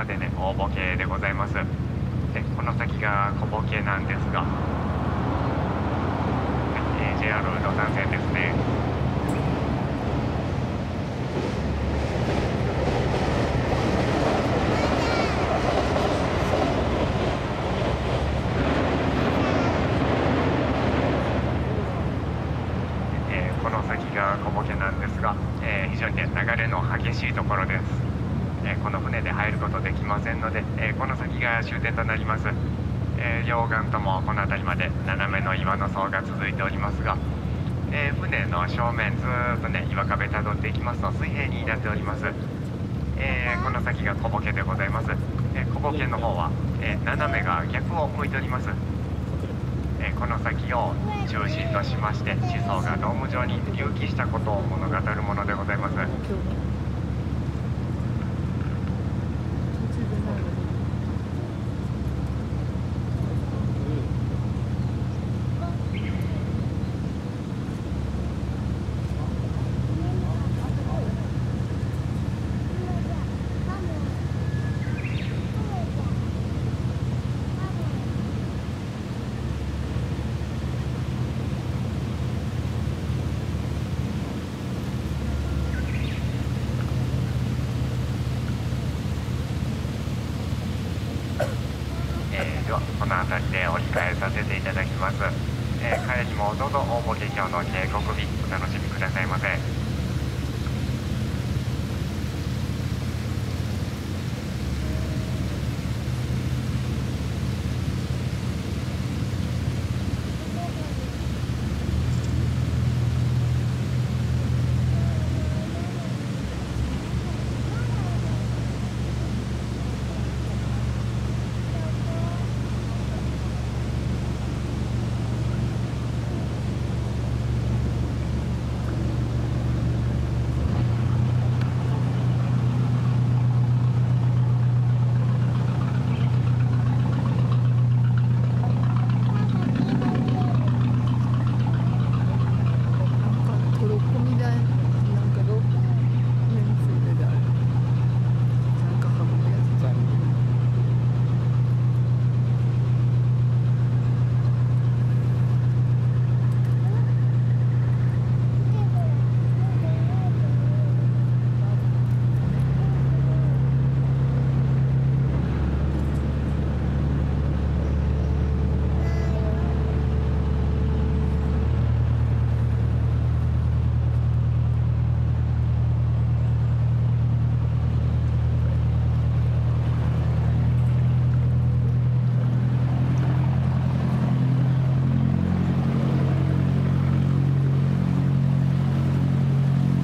までね大ボケでございます。でこの先が小ボケなんですが、はいえー JR 野山線ですね。えーこの先が小ボケなんですが、えー非常にね流れの激しいところです、えーこの船で入ることできませんので、えーこの先が終点となります、えー両岸ともこの辺りまで斜めの岩の層が続いておりますが、えー船の正面ずっとね岩壁たどっていきますと水平になっております、えーこの先が小ボケでございます、えー小ボケの方は、えー斜めが逆を向いております。えーこの先を中心としまして地層がドーム状に隆起したことを物語るものでございますえーではこの伝えさせていただきます、えー帰りもどうぞ大保家橋の警告日お楽しみくださいませ。